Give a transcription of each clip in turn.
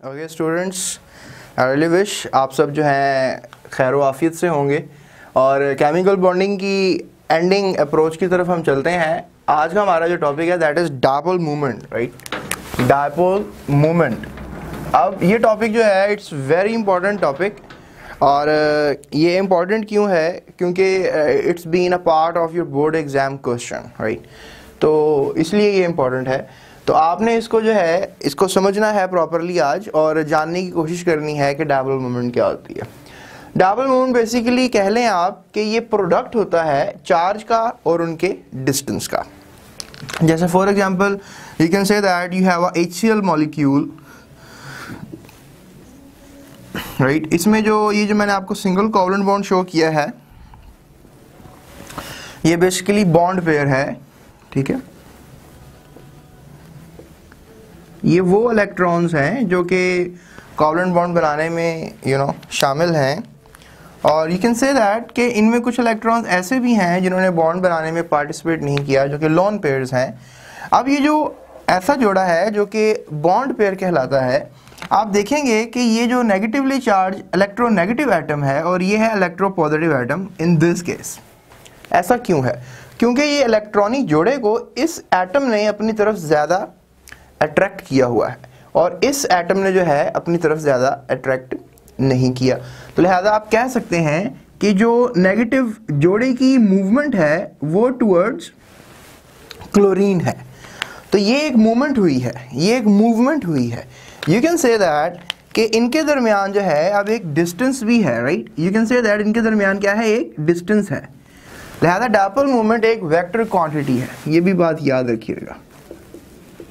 Okay students I wish आप सब जो हैं खैर वाफियत से होंगे। और केमिकल बॉन्डिंग की एंडिंग अप्रोच की तरफ़ हम चलते हैं। आज का हमारा जो टॉपिक है that is dipole movement right dipole movement अब ये टॉपिक जो है इट्स वेरी इंपॉर्टेंट टॉपिक और ये इंपॉर्टेंट क्यों है? क्योंकि it's been a part of your board exam question right तो इसलिए ये इंपॉर्टेंट है। तो आपने इसको जो है, इसको समझना है प्रॉपरली आज और जानने की कोशिश करनी है कि डबल मूवमेंट क्या होती है। डबल मूवमेंट बेसिकली कह लें आप कि ये प्रोडक्ट होता है चार्ज का और उनके डिस्टेंस का। जैसे for example you can say that you have a L molecule right इसमें जो, ये जो मैंने आपको सिंगल कोवलेंट बॉन्ड शो किया है, ये बेसिकली बॉन्ड पेयर है, ठीक है? ये वो इलेक्ट्रॉन्स हैं जो कि कोवलेंट बॉन्ड बनाने में यू you नो know, शामिल हैं। और यू कैन से दैट कि इनमें कुछ इलेक्ट्रॉन्स ऐसे भी हैं जिन्होंने बॉन्ड बनाने में पार्टिसिपेट नहीं किया जो कि लॉन पेयर्स हैं। अब ये जो ऐसा जोड़ा है जो कि बॉन्ड पेयर कहलाता है आप देखेंगे कि ये जो नेगेटिवली चार्ज इलेक्ट्रोनेगेटिव एटम है और ये है electro positive atom in this case ऐसा क्यों है? क्योंकि ये इलेक्ट्रॉनिक जोड़े को इस एटम ने अपनी तरफ़ ज़्यादा अट्रैक्ट किया हुआ है। और इस एटम ने जो है, अपनी तरफ़ ज़्यादा अट्रैक्ट नहीं किया। तो लिहाजा आप कह सकते हैं कि जो नेगेटिव जोड़े की मूवमेंट है, वो टूवर्ड्स क्लोरीन है। तो ये एक मूवमेंट हुई है। ये एक मूवमेंट हुई है। यू कैन से दैट कि इनके दरमियान जो है, अब एक डिस्टेंस भी है right you can say that इनके दरमियान क्या है? एक डिस्टेंस है। लिहाजा डापल मूवमेंट एक वेक्टर क्वांटिटी है। ये भी बात याद रखिएगा।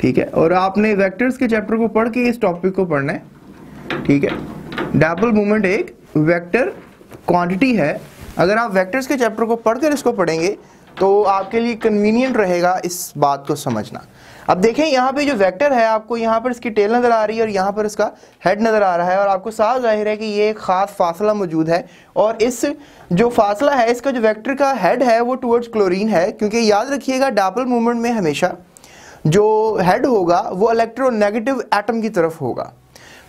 ठीक है? और आपने वेक्टर्स के चैप्टर को पढ़ के इस टॉपिक को पढ़ना है। ठीक है? डापल मूवमेंट एक वेक्टर क्वांटिटी है। अगर आप वेक्टर्स के चैप्टर को पढ़कर इसको पढ़ेंगे तो आपके लिए कन्वीनियंट रहेगा इस बात को समझना। अब देखें, यहाँ पे जो वेक्टर है आपको, यहाँ पर इसकी टेल नज़र आ रही है और यहाँ पर इसका हेड नज़र आ रहा है। और आपको साफ़ ज़ाहिर है कि ये एक ख़ास फासला मौजूद है। और इस जो फासला है, इसका जो वेक्टर का हेड है, वो टूवर्ड्स क्लोरीन है। क्योंकि याद रखिएगा डापल मूवमेंट में हमेशा जो हेड होगा वो इलेक्ट्रोनेगेटिव एटम की तरफ़ होगा।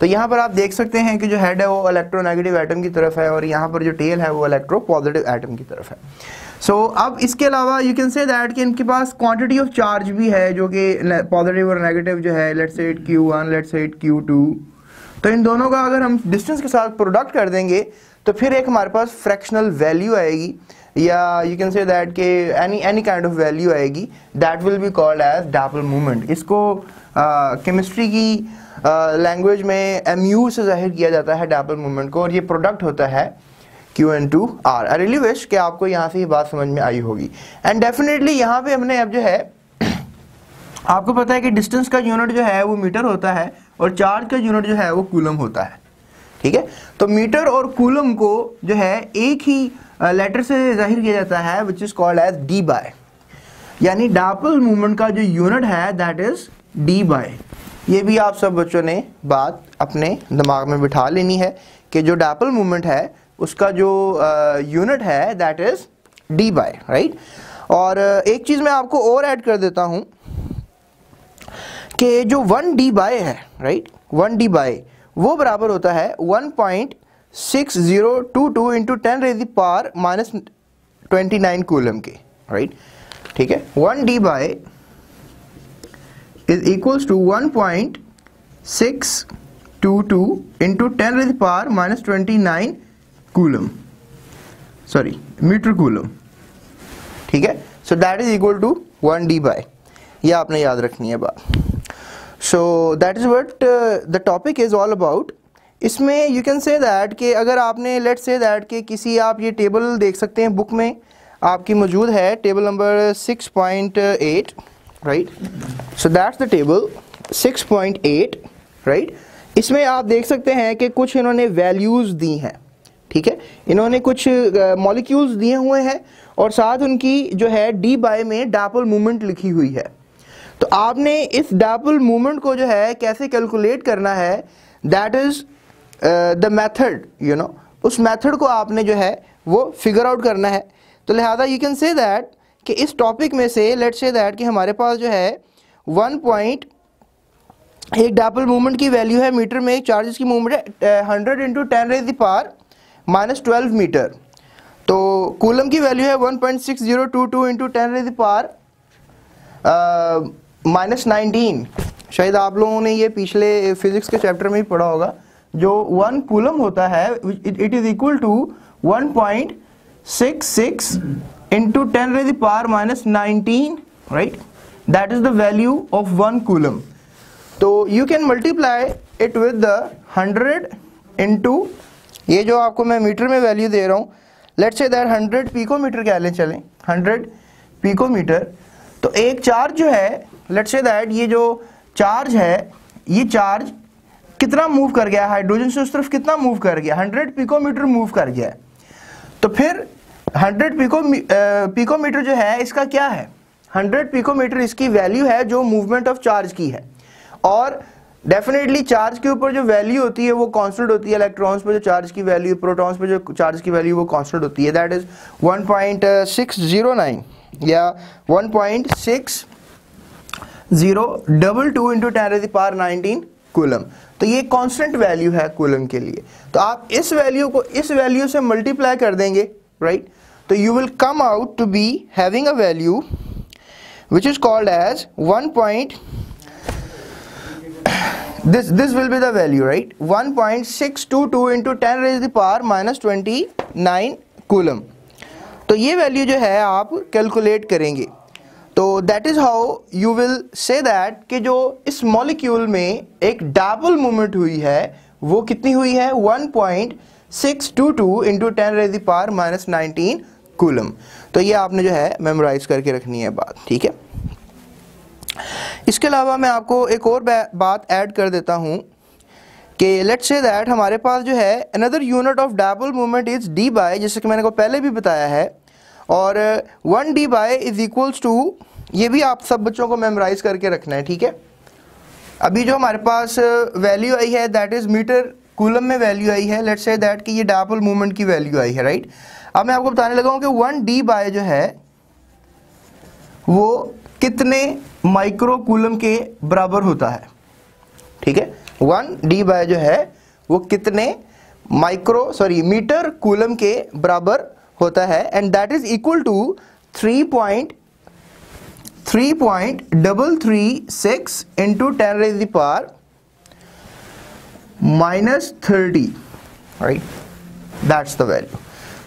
तो यहाँ पर आप देख सकते हैं कि जो हेड है वो इलेक्ट्रोनेगेटिव एटम की तरफ़ है और यहाँ पर जो टेल है वो इलेक्ट्रो पॉजिटिव एटम की तरफ़ है। सो so, अब इसके अलावा यू कैन से दैट कि इनके पास क्वांटिटी ऑफ़ चार्ज भी है जो कि पॉजिटिव और नेगेटिव जो है let's it Q one let's it Q two तो इन दोनों का अगर हम डिस्टेंस के साथ प्रोडक्ट कर देंगे तो फिर एक हमारे पास फ्रैक्शनल वैल्यू आएगी या यू कैन से दैट के any any kind of value आएगी that will be called as dipole movement इसको केमिस्ट्री uh, की लैंग्वेज uh, में एम यू से ज़ाहिर किया जाता है डापल मूवमेंट को और ये प्रोडक्ट होता है Q into R I really wish कि आपको यहाँ से ये बात समझ में आई होगी। एंड डेफिनेटली यहाँ पे हमने अब जो है आपको पता है कि डिस्टेंस का यूनिट जो है वो मीटर होता है। और चार्ज का यूनिट जो है वो कूलम होता है। ठीक है? तो मीटर और कूलम को जो है एक ही लेटर से ज़ाहिर किया जाता है which is called as Debye यानी डापल मूवमेंट का जो यूनिट है दैट इज़ डी बाय ये भी आप सब बच्चों ने बात अपने दिमाग में बिठा लेनी है कि जो डापल मूवमेंट है, उसका जो यूनिट है that is D bye right और एक चीज़ मैं आपको और ऐड कर देता हूँ। कि जो वन डी बाय है राइट वन डी बाय, वो बराबर होता है one point six zero two two into ten raise power minus twenty nine coulomb के राइट ठीक है? One Debye is equals to one point six two two into ten raise power minus twenty nine coulomb sorry metre coulomb ठीक है? So that is equal to one Debye. ये आपने याद रखनी है बात. So that is what the topic is all about इसमें you can say that कि अगर आपने लेट से दैट कि किसी आप ये टेबल देख सकते हैं बुक में आपकी मौजूद है table number six point eight right so that's the table six point eight right इसमें आप देख सकते हैं कि कुछ इन्होंने वैल्यूज़ दी हैं ठीक है? इन्होंने कुछ मॉलिक्यूल्स uh, दिए हुए हैं और साथ उनकी जो है डी बाय में डापल मूवमेंट लिखी हुई है। तो आपने इस डापल मूवमेंट को जो है कैसे कैलकुलेट करना है? That is the method you know उस मेथड को आपने जो है वो फिगर आउट करना है। तो लिहाजा यू कैन से दैट कि इस टॉपिक में से लेट से दैट कि हमारे पास जो है वन पॉइंट एक डापल मूवमेंट की वैल्यू है मीटर में एक चार्जेस की मूवमेंट है hundred into ten raise power minus twelve metre तो कूलम की वैल्यू है one point six zero two two into ten raise power minus nineteen शायद आप लोगों ने ये पिछले फिजिक्स के चैप्टर में ही पढ़ा होगा, जो वन कूलम होता है it is equal to one point six six into ten raise power minus nineteen right that is the value of one coulomb तो you can multiply it with the hundred into ये जो आपको मैं metre में value दे रहा हूँ let say that hundred picometre कह लें, चलें। हंड्रेड पीकोमीटर तो एक चार्ज जो है लेट से दैट ये जो चार्ज है, ये चार्ज कितना मूव कर गया? हाइड्रोजन से उस तरफ़ कितना मूव कर गया? हंड्रेड पिकोमीटर मूव कर गया तो फिर हंड्रेड पिको पिकोमीटर जो है, इसका क्या है? हंड्रेड पिकोमीटर इसकी वैल्यू है जो मूवमेंट ऑफ़ चार्ज की है। और डेफिनेटली चार्ज के ऊपर जो वैल्यू होती है, वो कांस्टेंट होती है। इलेक्ट्रॉन्स पे जो चार्ज की वैल्यू प्रोटॉन्स पे जो चार्ज की वैल्यू वो कांस्टेंट होती है। दैट इज़ 1.609 या 1.6 double two into ten power 19 coulomb तो ये कांस्टेंट वैल्यू है कूलम के लिए तो आप इस वैल्यू को इस वैल्यू से मल्टीप्लाई कर देंगे राइट right? तो you will come out to be having a value which is called as 1. this this will be the value, right 1.622 into 10 raised to the power minus 29 coulomb तो ये value जो है आप calculate करेंगे। तो that is how you will say that कि जो इस मॉलिक्यूल में एक डबल मूवमेंट हुई है, वो कितनी हुई है? 1.622 point six two two into ten raise power minus nineteen coulomb तो ये आपने जो है मेमोराइज करके रखनी है बात, ठीक है? इसके अलावा मैं आपको एक और बात ऐड कर देता हूँ। कि लेट्स से दैट हमारे पास जो है another unit of dipole movement is Debye जैसे कि मैंने को पहले भी बताया है, और one Debye is equals to ये भी आप सब बच्चों को मेमोराइज करके रखना है, ठीक है? अभी जो हमारे पास वैल्यू आई है दैट इज़ मीटर कूलम में वैल्यू आई है लेट्स से दैट कि ये डाबल मूवमेंट की वैल्यू आई है राइट अब मैं आपको बताने लगा हूँ कि वन डी बाय जो है, वो कितने माइक्रो कूलम के बराबर होता है, ठीक है? वन डी बाय जो है, वो कितने माइक्रो सॉरी मीटर कूलम के बराबर होता है। And that is equal to three point three point double three six into ten raise power minus thirty right that's the value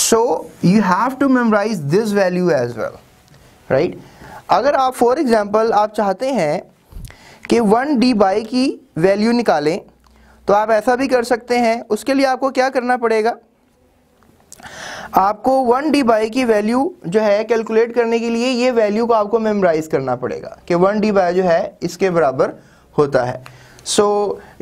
so you have to memorise this value as well right अगर आप for example आप चाहते हैं कि one D by की value निकालें तो आप ऐसा भी कर सकते हैं। उसके लिए आपको क्या करना पड़ेगा? आपको वन डी बाई की वैल्यू जो है कैलकुलेट करने के लिए ये वैल्यू को आपको मेमोराइज करना पड़ेगा कि वन डी बाई जो है इसके बराबर होता है। So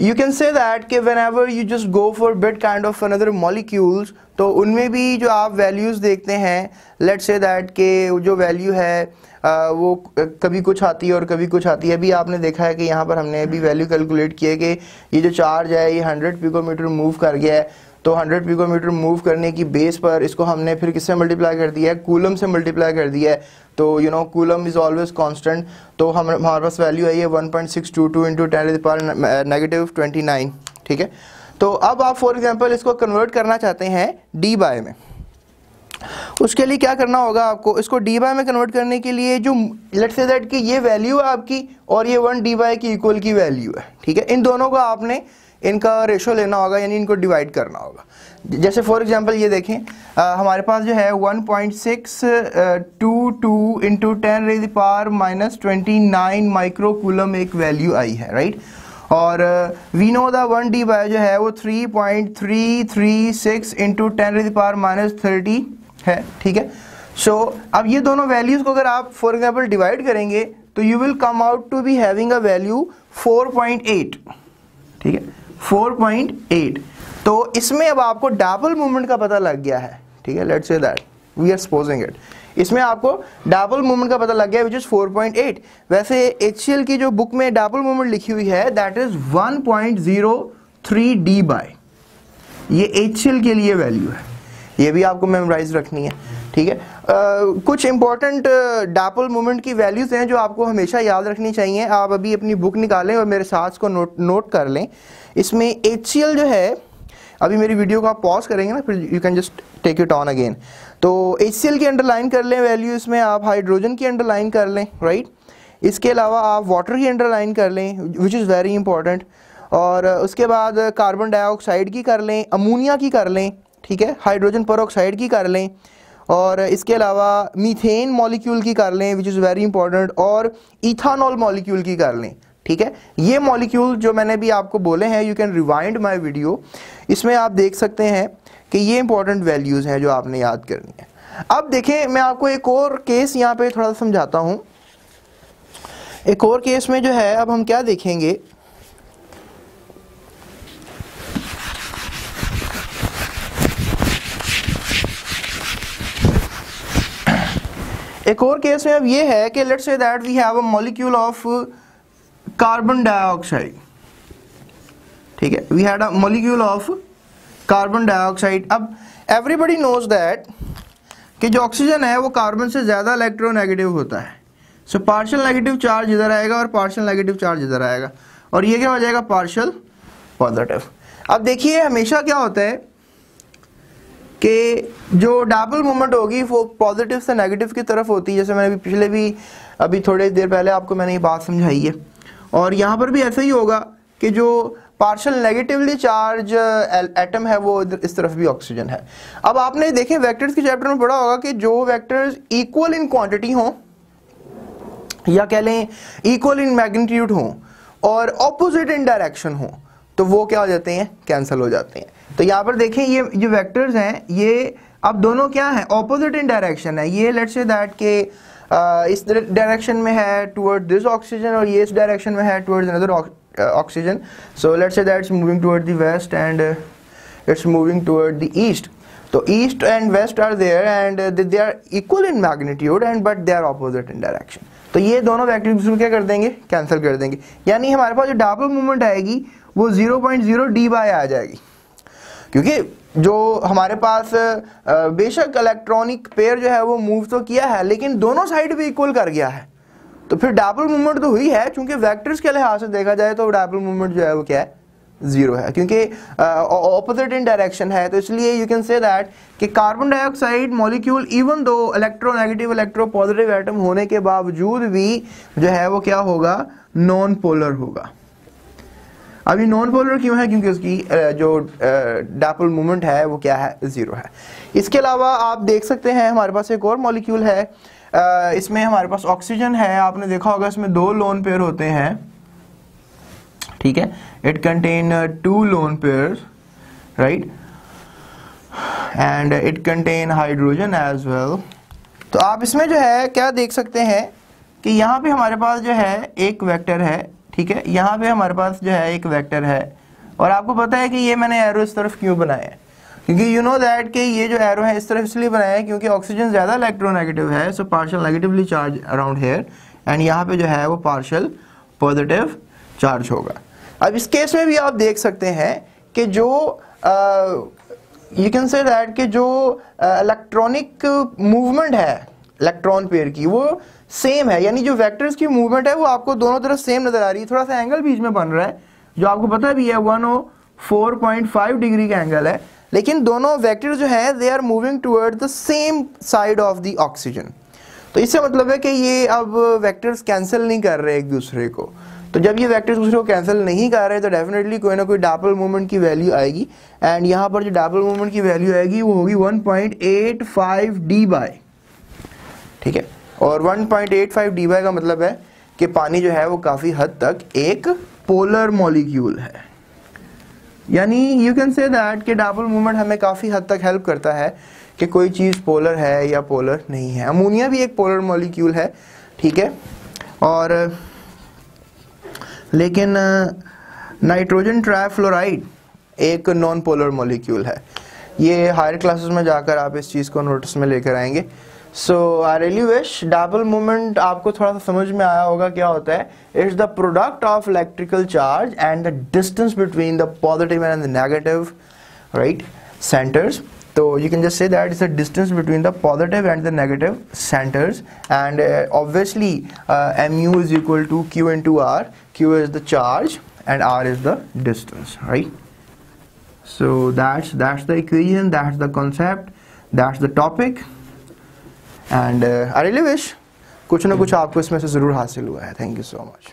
you can say that कि whenever you just go for bit kind of another molecules तो उनमें भी जो आप वैल्यूज़ देखते हैं लेट से दैट के जो वैल्यू है वो कभी कुछ आती है और कभी कुछ आती है। अभी आपने देखा है कि यहाँ पर हमने अभी वैल्यू कैलकुलेट किया है कि ये जो चार्ज है, ये 100 पिकोमीटर मूव कर गया है। तो 100 पिकोमीटर मूव करने की बेस पर इसको हमने फिर किससे मल्टीप्लाई कर दिया है? कूलम से मल्टीप्लाई कर दिया है। तो you know coulomb is always constant तो हम, हमारे पास वैल्यू आई है one point six two two into ten power negative twenty nine ठीक है? तो अब आप फॉर एग्ज़ाम्पल इसको कन्वर्ट करना चाहते हैं डी बाय में। उसके लिए क्या करना होगा आपको? इसको डी बाय में कन्वर्ट करने के लिए जो लेट से दैट कि ये वैल्यू है आपकी और ये वन डी बाय की इक्वल की वैल्यू है ठीक है? इन दोनों को आपने इनका रेशो लेना होगा यानी इनको डिवाइड करना होगा। जैसे फॉर एग्जांपल ये देखें आ, हमारे पास जो है 1.6 point six two two into ten raise power minus twenty nine micro coulomb एक वैल्यू आई है राइट और we know the one Debye जो है वो 3.336 point three three six into ten raise power minus thirty है ठीक है? सो so, अब ये दोनों वैल्यूज़ को अगर आप फॉर एग्ज़ाम्पल डिवाइड करेंगे तो you will come out to be having a value 4.8 ठीक है? 4.8 तो इसमें अब आपको डबल मूवमेंट का पता लग गया है ठीक है? Let's say that we are supposing it इसमें आपको डबल मूवमेंट का पता लग गया विच इज़ 4.8 वैसे एच की जो बुक में डबल मूवमेंट लिखी हुई है दैट इज़ 1.03 डी बाय ये एच के लिए वैल्यू है। ये भी आपको मेमोराइज रखनी है ठीक है? uh, कुछ इंपॉर्टेंट डापल मोमेंट की वैल्यूज़ हैं जो आपको हमेशा याद रखनी चाहिए। आप अभी अपनी बुक निकालें और मेरे साथ को नोट नोट कर लें। इसमें एचसीएल जो है अभी मेरी वीडियो को आप पॉज करेंगे ना फिर you can just take it on again तो एच की अंडरलाइन कर लें वैल्यू इसमें आप हाइड्रोजन की अंडरलाइन कर लें राइट इसके अलावा आप वाटर की अंडरलाइन कर लें विच इज़ वेरी इंपॉर्टेंट और उसके बाद कार्बन डाइऑक्साइड की कर लें अमोनिया की कर लें ठीक है? हाइड्रोजन पर की कर लें और इसके अलावा मीथेन मॉलिक्यूल की कर लें विच इज़ वेरी इंपॉर्टेंट और इथानॉल मॉलिक्यूल की कर लें, ठीक है? ये मॉलिक्यूल जो मैंने भी आपको बोले हैं you can rewind my video इसमें आप देख सकते हैं कि ये इंपॉर्टेंट वैल्यूज़ हैं जो आपने याद करनी है। अब देखें, मैं आपको एक और केस यहाँ पे थोड़ा समझाता हूँ। एक और केस में जो है, अब हम क्या देखेंगे? एक और केस में अब ये है कि let's say that we have a molecule of carbon dioxide ठीक है? We had a molecule of carbon dioxide अब एवरीबडी नोज़ दैट कि जो ऑक्सीजन है वो कार्बन से ज़्यादा इलेक्ट्रोनेगेटिव होता है। सो पार्शियल नेगेटिव चार्ज इधर आएगा और पार्शियल नेगेटिव चार्ज इधर आएगा। और ये क्या हो जाएगा? पार्शियल पॉजिटिव अब देखिए, हमेशा क्या होता है? कि जो डबल मूवमेंट होगी, वो पॉजिटिव से नेगेटिव की तरफ़ होती है। जैसे मैंने अभी पिछले भी, अभी थोड़ी देर पहले आपको मैंने ये बात समझाई है। और यहाँ पर भी ऐसा ही होगा कि जो पार्शल नेगेटिवली चार्ज एटम है, वो इस तरफ़ भी ऑक्सीजन है। अब आपने देखें वेक्टर्स के चैप्टर में पढ़ा होगा कि जो वेक्टर्स इक्वल इन क्वांटिटी हों, या कह लें इक्वल इन मैग्नीट्यूड हों, और ऑपोजिट इन डायरेक्शन हो तो वो क्या हो जाते हैं? कैंसिल हो जाते हैं। तो यहाँ पर देखें ये जो वेक्टर्स हैं, ये, अब दोनों क्या हैं? ऑपोजिट इन डायरेक्शन है। ये लेट्स से दैट के इस डायरेक्शन में है टुवर्ड दिस ऑक्सीजन और ये इस डायरेक्शन में है towards another oxygen so let's say that it's moving toward the west and it's moving toward the east तो east and west are there and they are equal in magnitude and but they are opposite in direction तो ये दोनों vector क्या कर देंगे? Cancel कर देंगे। यानी हमारे पास जो डाबल मूवमेंट आएगी वो 0.0 डी बाय आ जाएगी। क्योंकि जो हमारे पास बेशक इलेक्ट्रॉनिक पेयर जो है वो मूव तो किया है, लेकिन दोनों साइड भी इक्वल कर गया है। तो फिर डबल मूवमेंट तो हुई है क्योंकि वेक्टर्स के लिहाज से देखा जाए तो डबल मूवमेंट जो है वो क्या है? ज़ीरो है। क्योंकि ऑपोजिट इन डायरेक्शन है तो इसलिए यू कैन से दैट कि कार्बन डाइऑक्साइड मॉलिक्यूल इवन दो इलेक्ट्रोनेगेटिव इलेक्ट्रो पॉजिटिव एटम होने के बावजूद भी जो है वो क्या होगा? नॉन पोलर होगा। अभी नॉन पोलर क्यों है? क्योंकि उसकी जो डापल मूवमेंट है, वो क्या है? ज़ीरो है। इसके अलावा आप देख सकते हैं, हमारे पास एक और मॉलिक्यूल है। इसमें हमारे पास ऑक्सीजन है। आपने देखा होगा, इसमें दो लोन पेयर होते हैं। ठीक है? It contain two lone pair right and it contain hydrogen as well तो आप इसमें जो है, क्या देख सकते हैं कि यहाँ पे हमारे पास जो है, एक वेक्टर है। ठीक है? यहाँ पे हमारे पास जो है एक वेक्टर है। और आपको पता है कि ये मैंने एरो इस तरफ़ क्यों बनाया क्योंकि यू नो दैट कि ये जो एरो है इस तरफ़ इसलिए बनाया है क्योंकि ऑक्सीजन ज़्यादा इलेक्ट्रोनेगेटिव है so partial negatively charge around here and यहाँ पे जो है वो पार्शल पॉजिटिव चार्ज होगा। अब इस केस में भी आप देख सकते हैं कि जो यू कैन से दैट कि जो इलेक्ट्रॉनिक uh, मूवमेंट है इलेक्ट्रॉन पेयर की, वो सेम है, यानी जो वेक्टर्स की मूवमेंट है, वो आपको दोनों तरफ़ सेम नज़र आ रही है। थोड़ा सा एंगल बीच में बन रहा है, जो आपको पता भी है one O four point five degree का एंगल है। लेकिन दोनों वेक्टर जो है they are moving toward the same side of the oxygen तो इससे मतलब है कि ये अब वेक्टर्स कैंसिल नहीं कर रहे एक दूसरे को। तो जब ये वेक्टर दूसरे को कैंसिल नहीं कर रहे तो डेफिनेटली कोई ना कोई डापल मूवमेंट की वैल्यू आएगी। एंड यहाँ पर जो डापल मूवमेंट की वैल्यू आएगी, वो होगी 1.85 डी बाय ठीक है? और 1.85 डी बाय का मतलब है कि पानी जो है वो काफ़ी हद तक एक पोलर मॉलिक्यूल है। यानी यू कैन से दैट कि डाबल मूवमेंट हमें काफ़ी हद तक हेल्प करता है कि कोई चीज़ पोलर है या पोलर नहीं है। अमोनिया भी एक पोलर मॉलिक्यूल है, ठीक है? और, लेकिन नाइट्रोजन ट्राइफ्लोराइड एक नॉन पोलर मॉलिक्यूल है। ये हायर क्लासेस में जाकर आप इस चीज़ को नोटिस में लेकर आएँगे। So I really wish double movement आपको थोड़ा सा समझ में आया होगा क्या होता है। It's the product of electrical charge and the distance between the positive and the negative right centres so you can just say that is the distance between the positive and the negative centres and obviously M U is equal to Q and to R Q is the charge and R is the distance right so that's that's the equation that's the concept that's the topic and I really wish कुछ ना कुछ आपको इसमें से ज़रूर हासिल हुआ है। Thank you so much